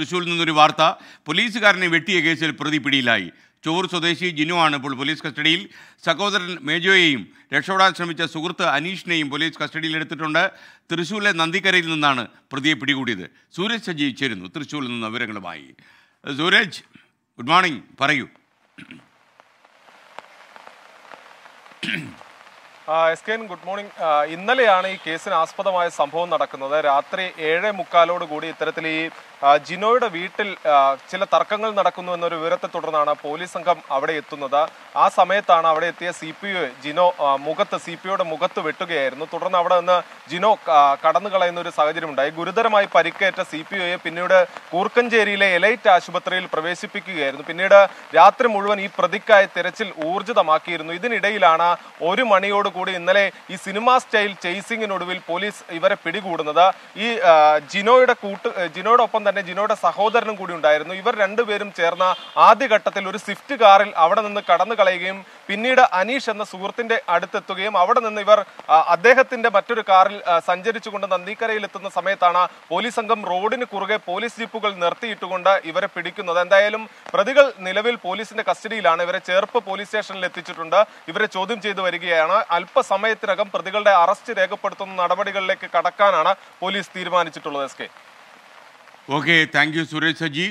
തൃശ്ശൂരിൽ നിന്നൊരു വാർത്ത. പോലീസുകാരനെ വെട്ടിയ കേസിൽ പ്രതി പിടിയിലായി. ചോർ സ്വദേശി ജിനു ആണ് ഇപ്പോൾ പോലീസ് കസ്റ്റഡിയിൽ. സഹോദരൻ മേജോയെയും രക്ഷപ്പെടാൻ ശ്രമിച്ച സുഹൃത്ത് അനീഷിനെയും പോലീസ് കസ്റ്റഡിയിലെടുത്തിട്ടുണ്ട് തൃശ്ശൂരിലെ നന്ദിക്കരയിൽ നിന്നാണ് പ്രതിയെ പിടികൂടിയത്. സൂരജ് സജി ചേരുന്നു തൃശ്ശൂരിൽ നിന്ന് വിവരങ്ങളുമായി. Suraj good morning. പറയൂ. S K N good morning. ഇന്നലെയാണ് ഈ കേസിന് ആസ്പദമായ സംഭവം നടക്കുന്നത്. രാത്രി ഏഴേ മുക്കാലോട് കൂടി ഇത്തരത്തിൽ ഈ ജിനോയുടെ വീട്ടിൽ ചില തർക്കങ്ങൾ നടക്കുന്നു എന്നൊരു വിവരത്തെ തുടർന്നാണ് പോലീസ് സംഘം അവിടെ എത്തുന്നത്. ആ സമയത്താണ് അവിടെ എത്തിയ സി പി ഒ ജിനോ മുഖത്ത് സി പി ഒയുടെ മുഖത്ത് വെട്ടുകയായിരുന്നു. തുടർന്ന് അവിടെ നിന്ന് ജിനോ കടന്നു കളയുന്ന ഒരു സാഹചര്യം ഉണ്ടായി ഗുരുതരമായി പരിക്കേറ്റ സി പി ഒയെ പിന്നീട് കൂർക്കഞ്ചേരിയിലെ എലൈറ്റ് ആശുപത്രിയിൽ പ്രവേശിപ്പിക്കുകയായിരുന്നു. പിന്നീട് രാത്രി മുഴുവൻ ഈ പ്രതിക്കായി തിരച്ചിൽ ഊർജിതമാക്കിയിരുന്നു. ഇതിനിടയിലാണ് ഒരു മണിയോട് കൂടി ഇന്നലെ ഈ സിനിമ സ്റ്റൈൽ ചേസിങ്ങിനൊടുവിൽ പോലീസ് ഇവരെ പിടികൂടുന്നത്. ഈ ജിനോയുടെ കൂട്ട് ജിനോടൊപ്പം തന്നെ ജിനോയുടെ സഹോദരനും കൂടി ഉണ്ടായിരുന്നു. ഇവർ രണ്ടുപേരും ചേർന്ന ആദ്യഘട്ടത്തിൽ ഒരു സ്വിഫ്റ്റ് കാറിൽ അവിടെ നിന്ന് കടന്നു കളയുകയും പിന്നീട് അനീഷ് എന്ന സുഹൃത്തിന്റെ അടുത്തെത്തുകയും അവിടെ നിന്ന് ഇവർ അദ്ദേഹത്തിന്റെ മറ്റൊരു കാറിൽ സഞ്ചരിച്ചുകൊണ്ട് നന്ദിക്കരയിൽ എത്തുന്ന സമയത്താണ് പോലീസ് സംഘം റോഡിന് കുറുകെ പോലീസ് ജീപ്പുകൾ നിർത്തിയിട്ടുകൊണ്ട് ഇവരെ പിടിക്കുന്നത്. എന്തായാലും പ്രതികൾ നിലവിൽ പോലീസിന്റെ കസ്റ്റഡിയിലാണ്. ഇവരെ ചേർപ്പ് പോലീസ് സ്റ്റേഷനിൽ എത്തിച്ചിട്ടുണ്ട്. ഇവരെ ചോദ്യം ചെയ്തു വരികയാണ്. അല്പസമയത്തിനകം പ്രതികളുടെ അറസ്റ്റ് രേഖപ്പെടുത്തുന്ന നടപടികളിലേക്ക് കടക്കാനാണ് പോലീസ് തീരുമാനിച്ചിട്ടുള്ളത് S K. Okay thank you Suresh Saji